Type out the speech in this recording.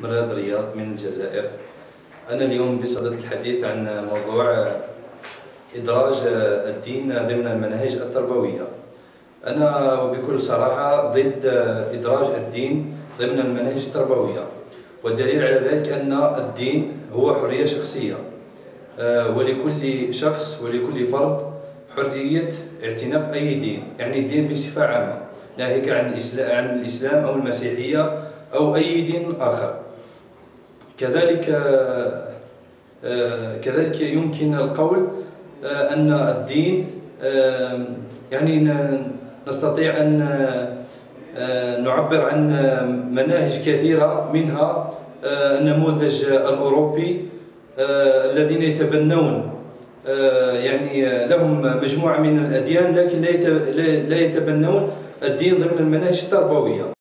مراد رياض من الجزائر. أنا اليوم بصدد الحديث عن موضوع إدراج الدين ضمن المناهج التربوية. أنا وبكل صراحة ضد إدراج الدين ضمن المناهج التربوية والدليل على ذلك أن الدين هو حرية شخصية. ولكل شخص ولكل فرد حرية اعتناق أي دين يعني الدين بصفة عامة. ناهيك عن الإسلام أو المسيحية أو أي دين آخر. كذلك آه، كذلك يمكن القول آه، أن الدين آه، يعني نستطيع أن نعبر عن مناهج كثيرة منها النموذج الأوروبي الذين يتبنون يعني لهم مجموعة من الأديان لكن لا يتبنون الدين ضمن المناهج التربوية.